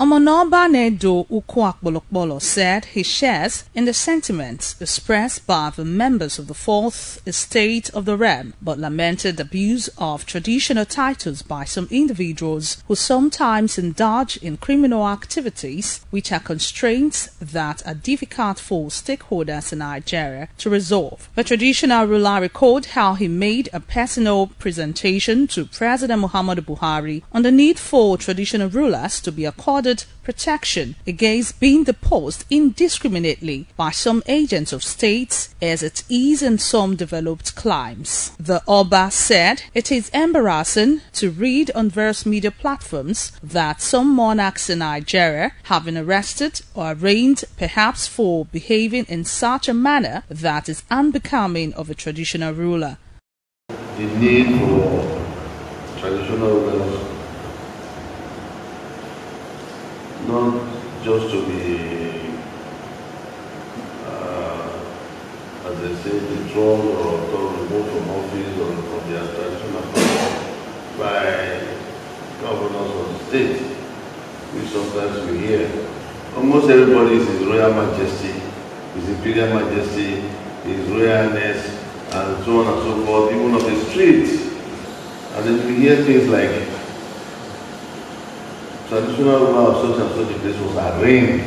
Omonoba Nedo Ukwakbolokbolo said he shares in the sentiments expressed by the members of the Fourth Estate of the Realm, but lamented abuse of traditional titles by some individuals who sometimes indulge in criminal activities which are constraints that are difficult for stakeholders in Nigeria to resolve. The traditional ruler recalled how he made a personal presentation to President Muhammadu Buhari on the need for traditional rulers to be accorded protection against being deposed indiscriminately by some agents of states as it is in some developed climes. The Oba said it is embarrassing to read on various media platforms that some monarchs in Nigeria have been arrested or arraigned perhaps for behaving in such a manner that is unbecoming of a traditional ruler. The need for traditional rulers not just to be, uh, as they say, or, or removed from office or from their traditional power by governors of the state, which sometimes we hear. Almost everybody is His Royal Majesty, His Imperial Majesty, His Royalness, and so on and so forth, even on the streets. And then we hear things like traditional ruler of such and such a place was arraigned.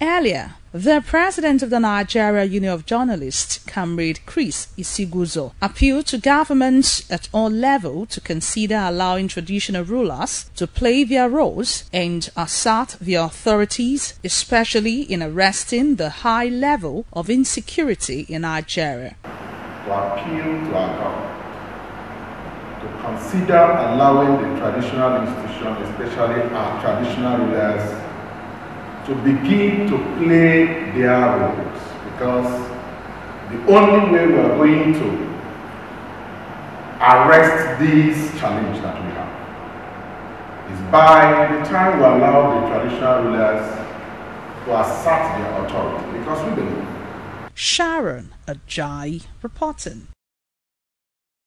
Earlier, the president of the Nigeria Union of Journalists, Comrade Chris Isiguzo, appealed to governments at all levels to consider allowing traditional rulers to play their roles and assert their authorities, especially in arresting the high level of insecurity in Nigeria. To appeal to our government to consider allowing the traditional institutions, especially our traditional rulers, to begin to play their roles because the only way we are going to arrest this challenge that we have is by the time we allow the traditional rulers to assert their authority because we believe. Sharon Ajayi reporting.